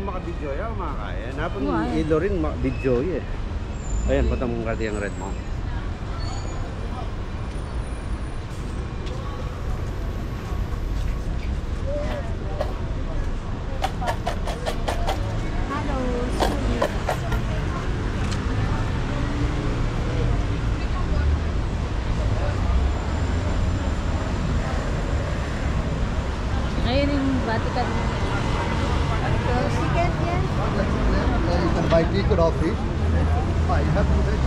Napon maka-video ya, makakaya. Napon Why? ilo rin ma-video eh. Ayan, patang mong kati ang red mo. Vatican. we could offer it. I have to make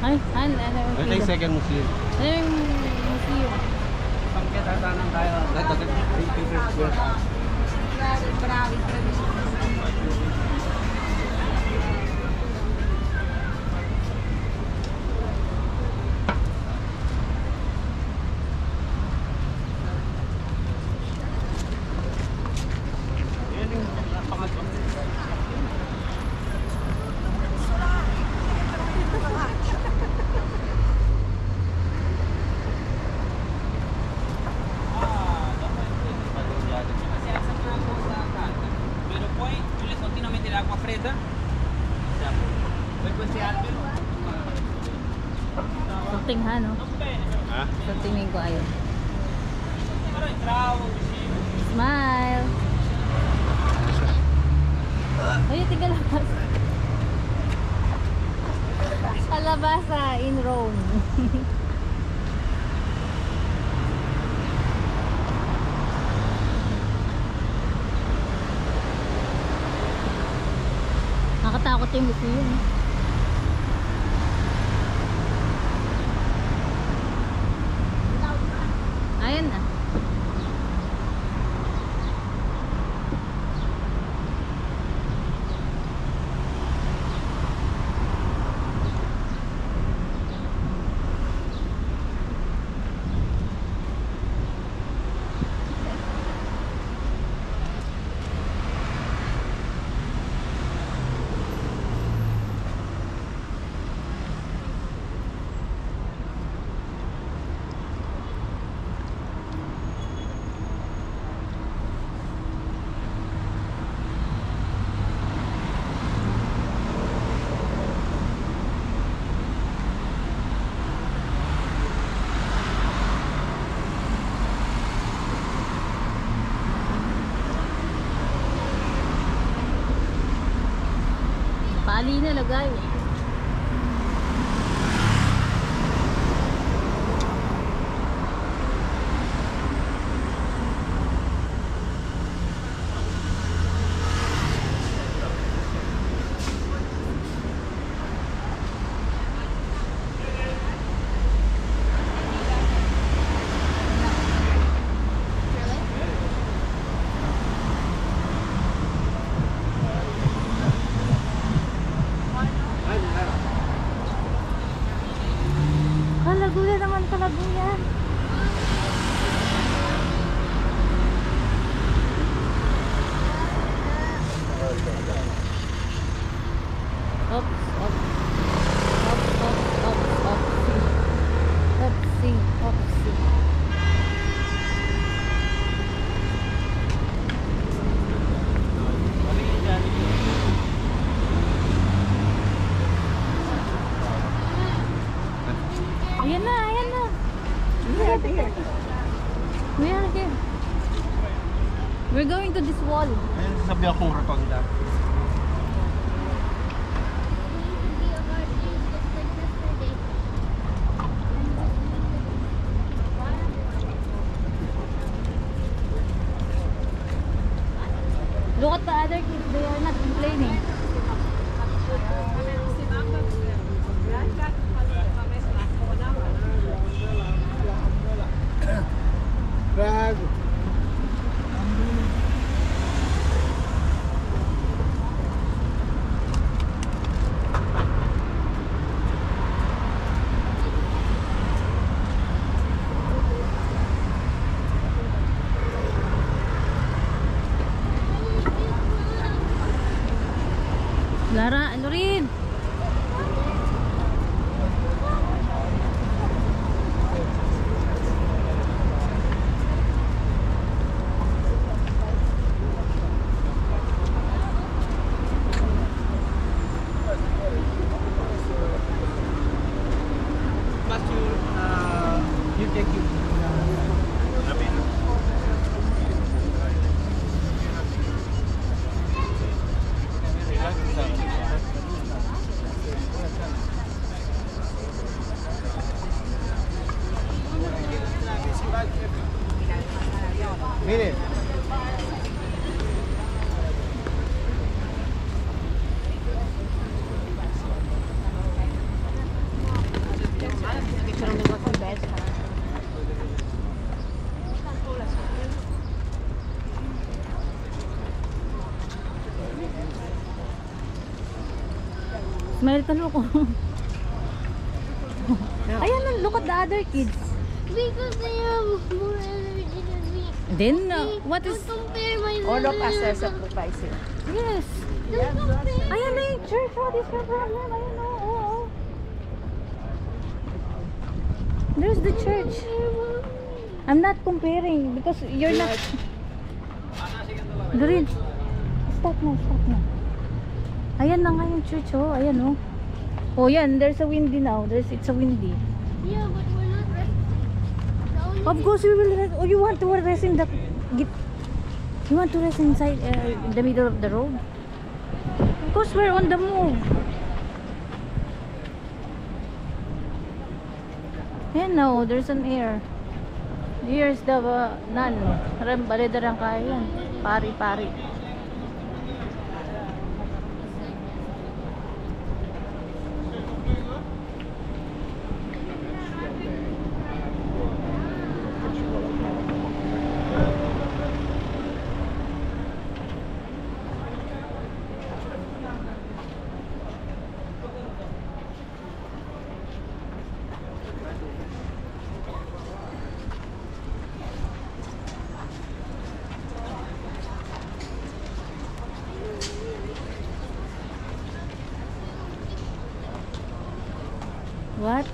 Ay, ay, ay, ay, second Muslim. Ay, Muslim. Pagkatatanong tayo. That's a favorite verse. Bravo, bravo. Continuo a meter agua fresca. Poi questi alberi Something ha, no? Ha? Sa tingin ko ayun. Smile! Ay, tinggal labas. Alabasa in Rome. có tiêm một khí không? Na lagay. Oops, oops. Oops, oops, oops, oopsie. Oopsie, oopsie. Ayan na, ayan na. We are here. We are here. We're going to this wall. Ayan, sabi akong rotonda. Look at the other kids. They are not complaining. Bag. Smile ka loko. Ayan, oh, look at the other kids. Because they have more energy than me. Then, uh, what is... Don't compare my All of us are sacrificing. Yes. Don't compare. Ayan na yung church. What is your problem? Ayan o. Oh, oh. There's the church. I'm not comparing because you're not... Doreen, stop na, stop na. Ayan na nga yung church oh. Ayan oh. Oh yan, there's a windy now. There's, it's a windy. Yeah, but we're not only Of course we will rest. Oh, you want to rest in the... You want to rest inside, uh, in the middle of the road? Of course we're on the move. Ayan no, there's an air. Here's the uh, nun. Ram, balidarang kaya yan. Pari-pari. What?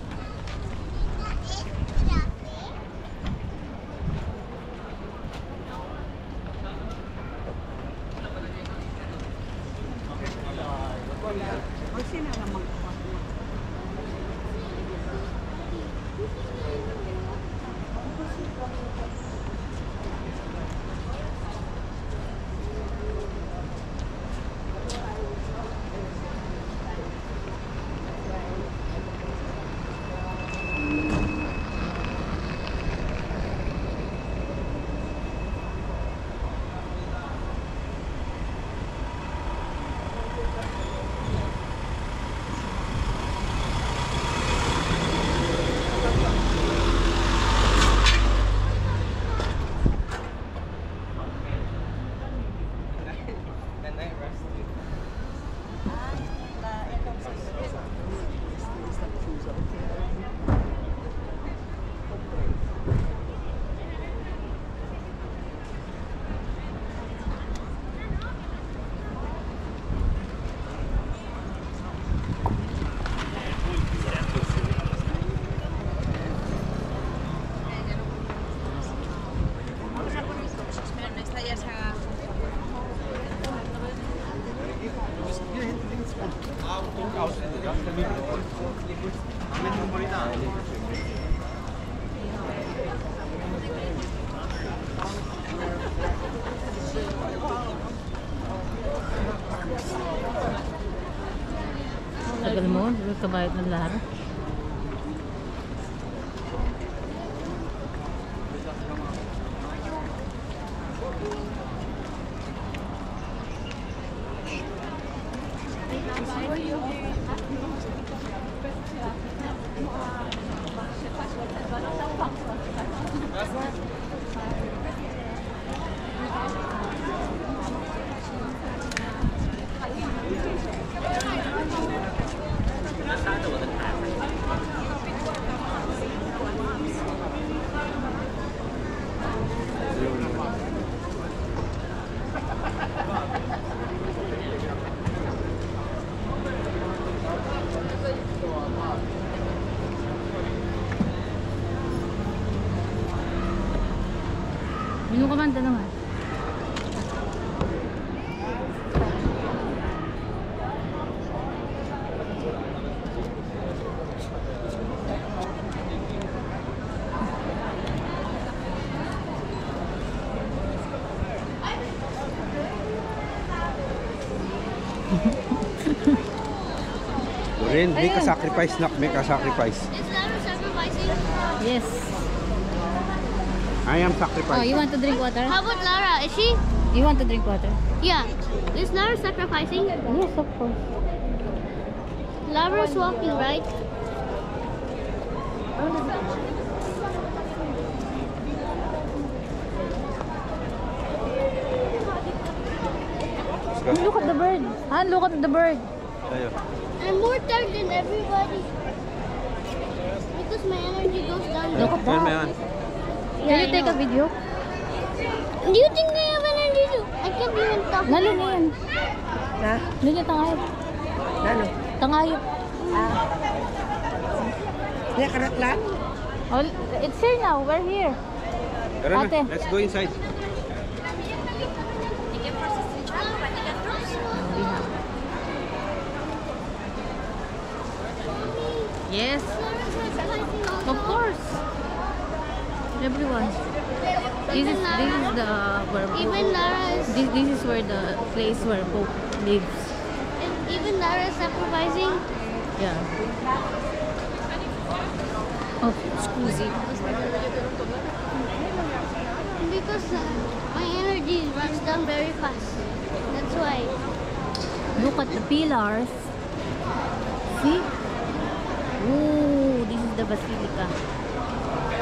Bayad ng lahar. Minum ka man, tanong ha. Rin, make a sacrifice, nak. Make a sacrifice. Is that a sacrificing? Yes. I am Oh, you want to drink water? How about Lara? Is she? You want to drink water? Yeah. Is Lara sacrificing? Yes, of course. Lara's walking, right? Look at the bird. Han, look at the bird. I'm more tired than everybody. Because my energy goes down. Look at Yan, that. Can you take a video? Do you think I have energy too? I can't even talk. Nalo na yan. Ha? Nalo tangayop. Ano? Tangayop. Kaya karat lang? Oh, it's here now. We're here. Tara na, Ate. let's go inside. Yes. Of course. Everyone. This is this is the where Pope, Even Lara is this this is where the place where Pope lives. And even Lara is sacrificing. Yeah. Oh, scusi. Because uh, my energy runs down very fast. That's why. Look at the pillars. See? Ooh, this is the basilica.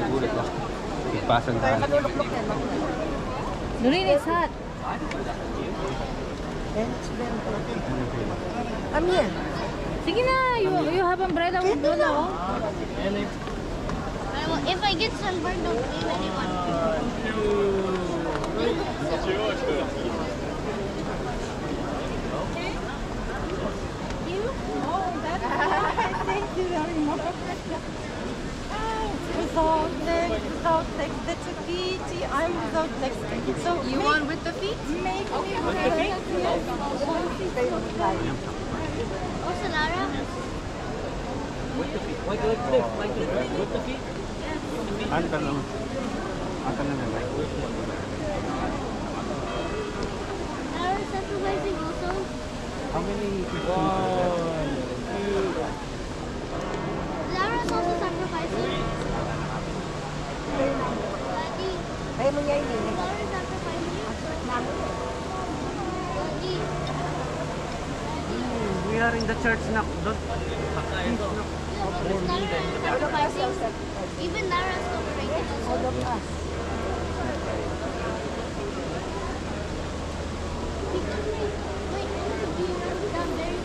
nagulat ba? Ipasan tayo. Doreen, it's hot. Ano yan? Sige na, you, you have umbrella with Lola, oh. If I get sunburned, don't blame anyone. Thank without legs. That's a kitty. I'm without legs. So you make, want with the feet? Make okay. me oh, With the feet, like like this, like this, right? With the feet. Yes. The feet. I'm gonna, I'm gonna like with the feet. How many people? Wow. Kaya mo niya yun. We are in the church na. Don't. Even Lara is cooperating also. Because my, my energy runs down very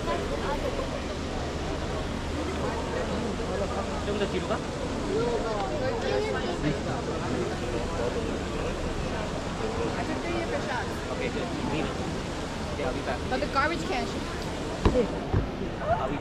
Okay, good. Mean it. Okay, I'll be back. But the garbage can should I'll be back.